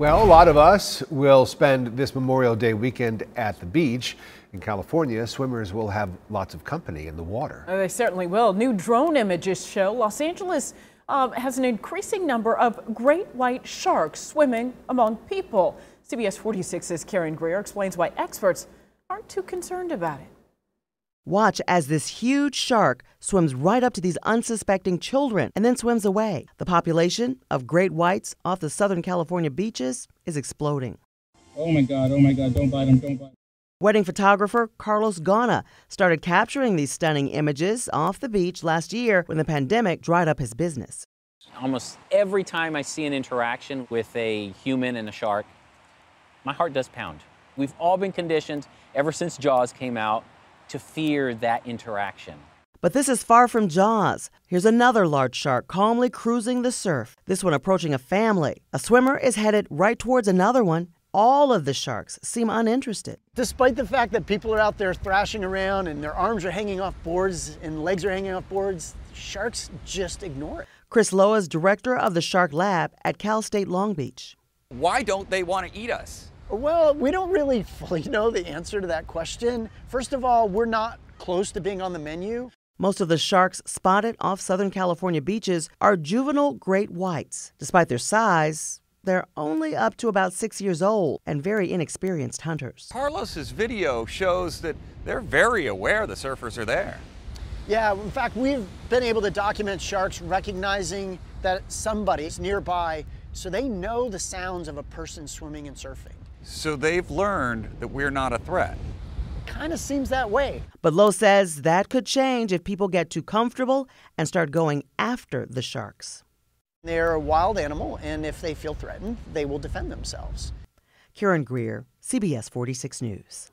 Well, a lot of us will spend this Memorial Day weekend at the beach. In California, swimmers will have lots of company in the water. Uh, they certainly will. New drone images show Los Angeles uh, has an increasing number of great white sharks swimming among people. CBS 46's Karen Greer explains why experts aren't too concerned about it. Watch as this huge shark swims right up to these unsuspecting children and then swims away. The population of great whites off the Southern California beaches is exploding. Oh my God, oh my God, don't bite them, don't bite Wedding photographer Carlos Gauna started capturing these stunning images off the beach last year when the pandemic dried up his business. Almost every time I see an interaction with a human and a shark, my heart does pound. We've all been conditioned ever since Jaws came out to fear that interaction. But this is far from Jaws. Here's another large shark calmly cruising the surf, this one approaching a family. A swimmer is headed right towards another one. All of the sharks seem uninterested. Despite the fact that people are out there thrashing around and their arms are hanging off boards and legs are hanging off boards, sharks just ignore it. Chris Lowe is director of the Shark Lab at Cal State Long Beach. Why don't they want to eat us? Well, we don't really fully know the answer to that question. First of all, we're not close to being on the menu. Most of the sharks spotted off Southern California beaches are juvenile great whites. Despite their size, they're only up to about six years old and very inexperienced hunters. Carlos's video shows that they're very aware the surfers are there. Yeah, in fact, we've been able to document sharks recognizing that somebody's nearby so they know the sounds of a person swimming and surfing. So they've learned that we're not a threat. Kind of seems that way. But Lowe says that could change if people get too comfortable and start going after the sharks. They're a wild animal, and if they feel threatened, they will defend themselves. Karen Greer, CBS 46 News.